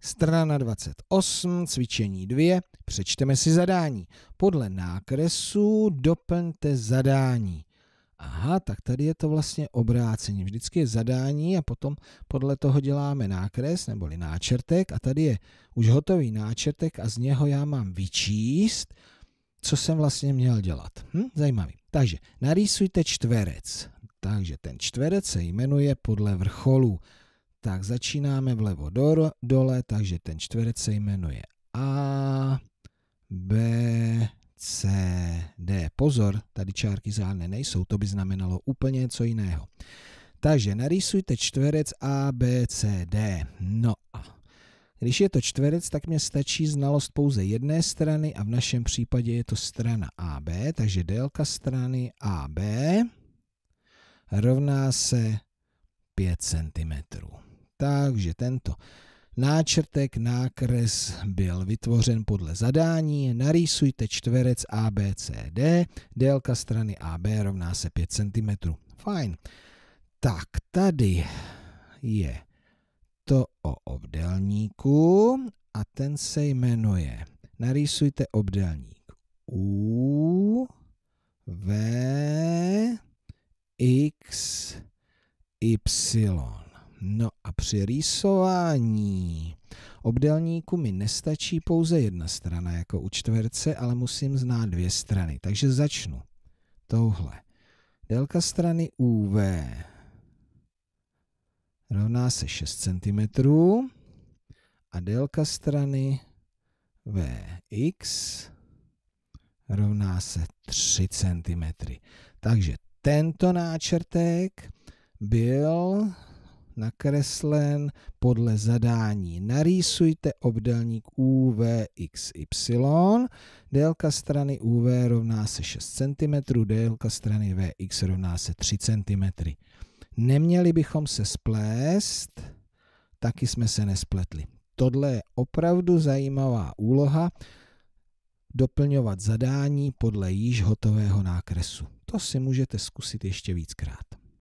Strana 28, cvičení 2, přečteme si zadání. Podle nákresu doplňte zadání. Aha, tak tady je to vlastně obrácení. Vždycky je zadání a potom podle toho děláme nákres neboli náčrtek a tady je už hotový náčrtek a z něho já mám vyčíst, co jsem vlastně měl dělat. Hm? Zajímavý. Takže narýsujte čtverec. Takže ten čtverec se jmenuje podle vrcholu. Tak začínáme vlevo do, dole, takže ten čtverec se jmenuje A, B, C, D. Pozor, tady čárky žádné nejsou, to by znamenalo úplně něco jiného. Takže narýsujte čtverec A, B, C, D. No a když je to čtverec, tak mě stačí znalost pouze jedné strany a v našem případě je to strana AB, takže délka strany AB rovná se 5 cm. Takže tento náčrtek, nákres byl vytvořen podle zadání. Narýsujte čtverec ABCD, délka strany AB rovná se 5 cm. Fajn. Tak tady je to o obdelníku a ten se jmenuje, narýsujte obdelník U, V, X, Y. No a při rýsování obdelníku mi nestačí pouze jedna strana jako u čtverce, ale musím znát dvě strany. Takže začnu touhle. Délka strany UV rovná se 6 cm a délka strany Vx rovná se 3 cm. Takže tento náčrtek byl nakreslen podle zadání. Narýsujte obdelník UVXY, délka strany UV rovná se 6 cm, délka strany VX rovná se 3 cm. Neměli bychom se splést, taky jsme se nespletli. Tohle je opravdu zajímavá úloha, doplňovat zadání podle již hotového nákresu. To si můžete zkusit ještě víckrát.